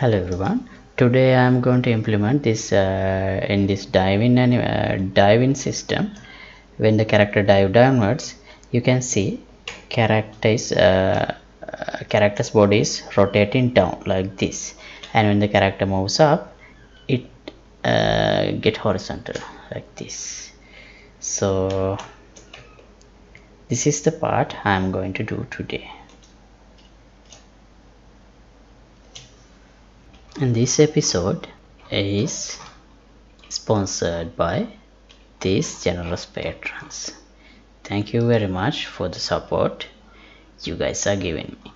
hello everyone. Today i'm going to implement this uh, in this dive in and uh, dive in system. When the character dive downwards you can see characters uh, uh, character's body is rotating down like this. And when the character moves up it uh, get horizontal like this. So this is the part i'm going to do today and this episode is sponsored by these generous patrons thank you very much for the support you guys are giving me.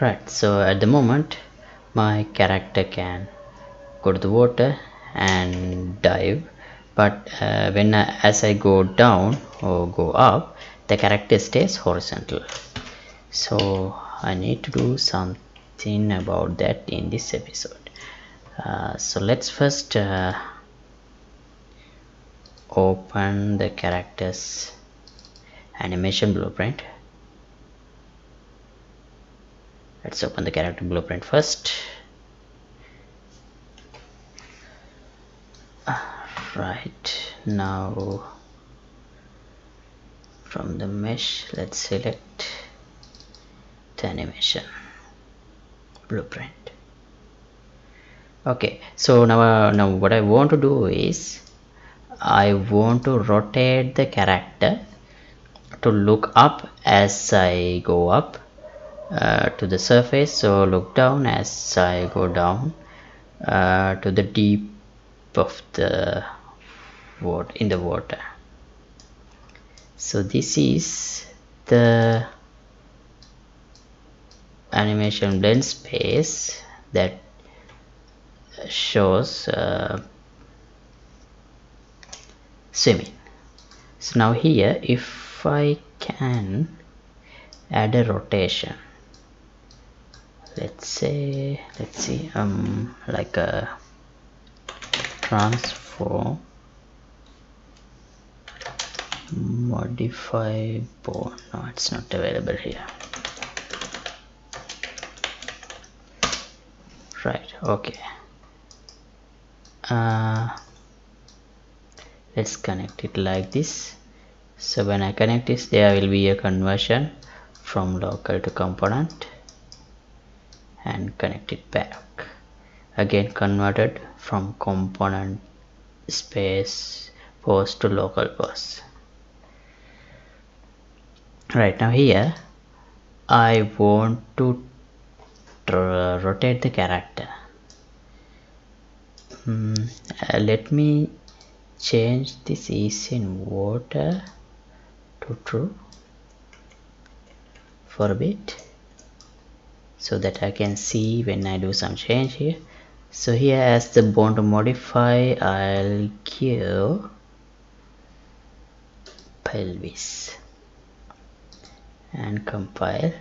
Right so at the moment my character can go to the water and dive but uh, when I, as I go down or go up the character stays horizontal. So I need to do something about that in this episode. Uh, so let's first uh, open the characters animation blueprint. Let's open the character blueprint first right now from the mesh let's select the animation blueprint. Okay so now uh, now what I want to do is I want to rotate the character to look up as I go up uh, to the surface. So look down as I go down uh, to the deep of the water in the water. So this is the animation blend space that shows uh, swimming. So now here if I can add a rotation let's say let's see um like a transform modify bone no it's not available here. Right okay. Uh, let's connect it like this. So when I connect this there will be a conversion from local to component and connect it back. Again converted from component space pose to local pose right now here I want to rotate the character. Mm, uh, let me change this is in water to true for a bit so that I can see when I do some change here. So here as the bone to modify I'll give pelvis and compile.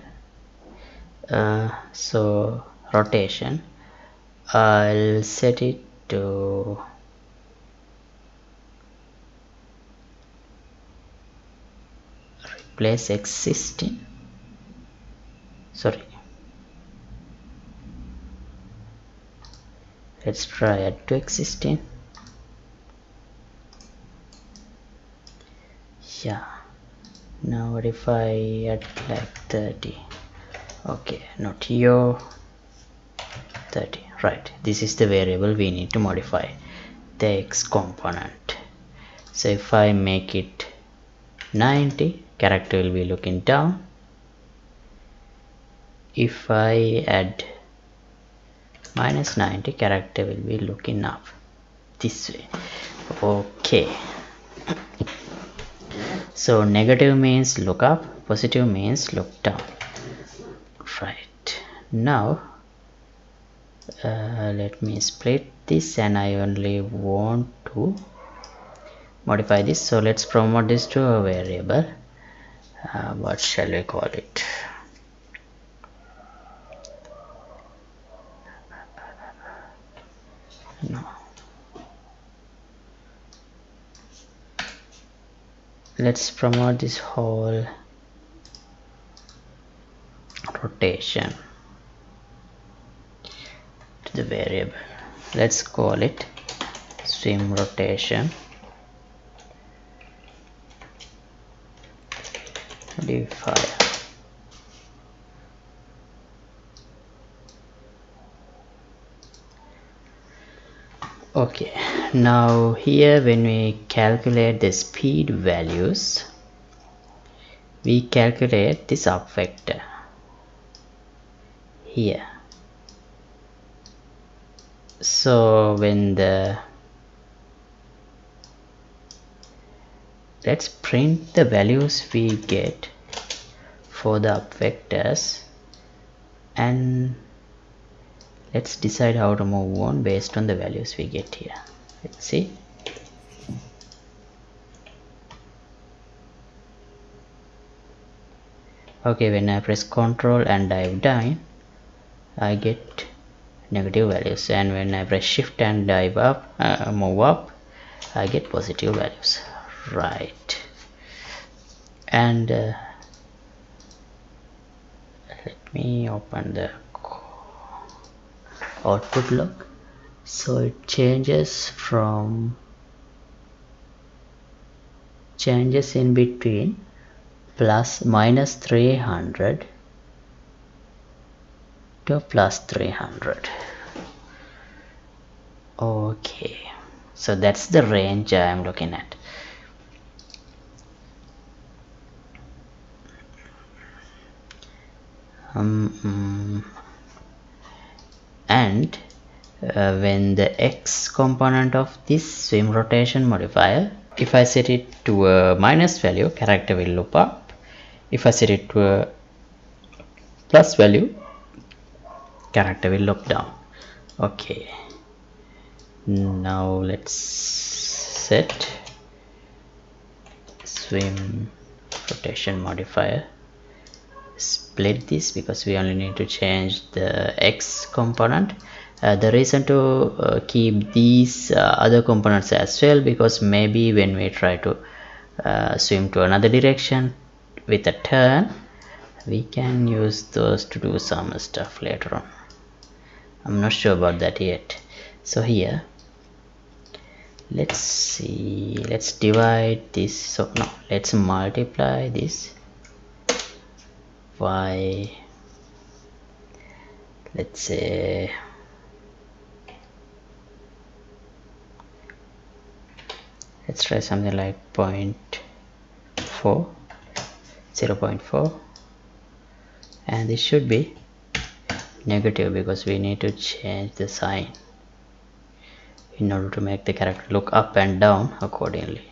Uh, so rotation. I'll set it to replace existing. Sorry. Let's try add to existing. Yeah now what if I add like 30 okay not here 30 right this is the variable we need to modify. The x component. So if I make it 90 character will be looking down. If I add minus 90 character will be looking up this way. Okay so negative means look up positive means look down. Right. Now uh, let me split this and I only want to modify this. So let's promote this to a variable. Uh, what shall we call it? No let's promote this whole rotation to the variable. Let's call it swim rotation. Modifier okay now here when we calculate the speed values we calculate this up vector here. So when the let's print the values we get for the up vectors and let's decide how to move on based on the values we get here see okay when I press ctrl and dive down I get negative values. And when I press shift and dive up uh, move up I get positive values. Right. And uh, let me open the output log so it changes from changes in between plus minus 300 to plus 300 okay. So that's the range I am looking at. Um, um and uh, when the x component of this swim rotation modifier if I set it to a minus value character will loop up. If I set it to a plus value character will look down. Okay. Now let's set swim rotation modifier. Split this because we only need to change the x component the reason to uh, keep these uh, other components as well because maybe when we try to uh, swim to another direction with a turn we can use those to do some stuff later on. I'm not sure about that yet. So here let's see let's divide this. So no let's multiply this by let's say let's try something like 0.4 0 0.4 and this should be negative because we need to change the sign in order to make the character look up and down accordingly.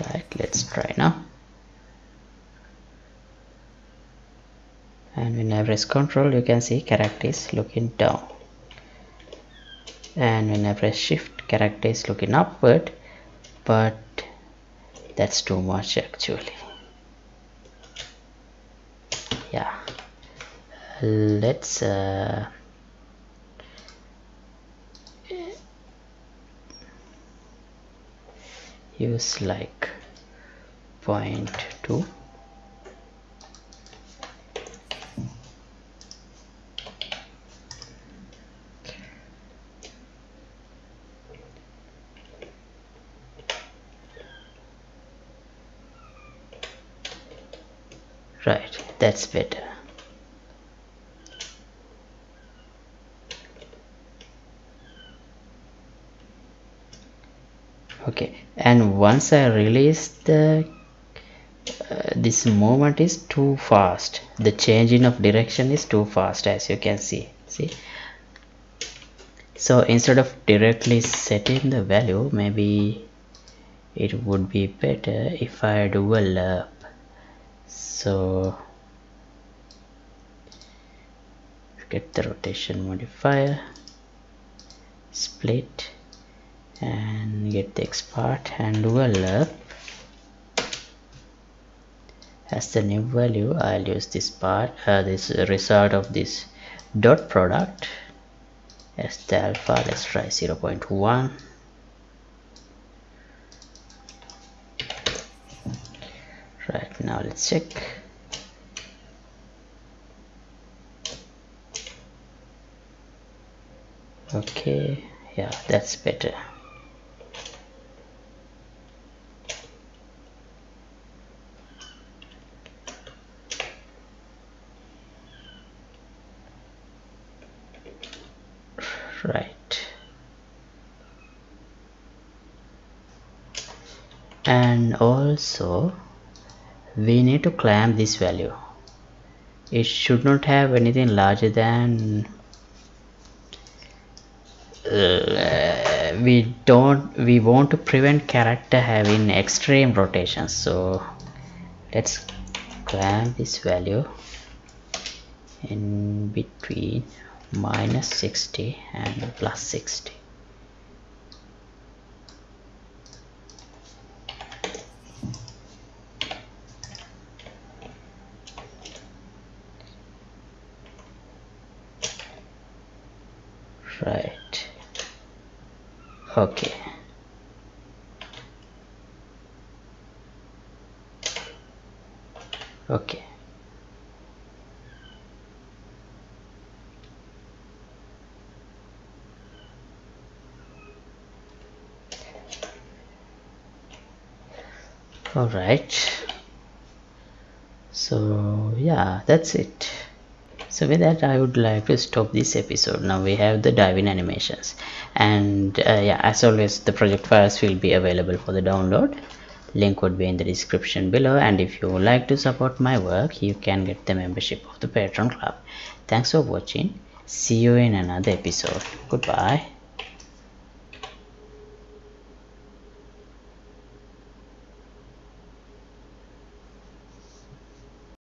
Right let's try now. And when I press control you can see character is looking down and when I press shift character is looking upward but that's too much actually. Yeah. Let's uh, use like point 2 right that's better. Okay and once I release the uh, this movement is too fast. The changing of direction is too fast as you can see see? So instead of directly setting the value maybe it would be better if I do a so get the rotation modifier split and get the X part and lerp as the new value I'll use this part uh, this result of this dot product as the alpha let's try 0 0.1 right now. Let's check. Okay. Yeah that's better. Right. And also we need to clamp this value. It should not have anything larger than uh, we don't we want to prevent character having extreme rotations so let's clamp this value in between minus 60 and plus 60 right okay. Okay. All right. So yeah that's it so with that i would like to stop this episode. Now we have the diving animations. And uh, yeah as always the project files will be available for the download. Link would be in the description below. And if you would like to support my work you can get the membership of the patreon club. Thanks for watching. See you in another episode. Goodbye